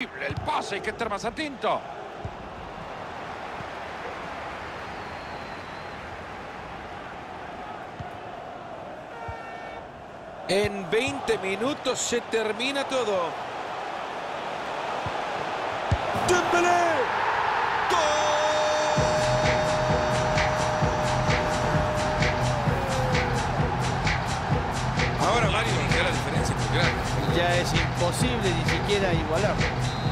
El pase, que más atento. En 20 minutos se termina todo. ¡Dembélé! Ahora Mario, Ya es imposible ni siquiera igualarlo.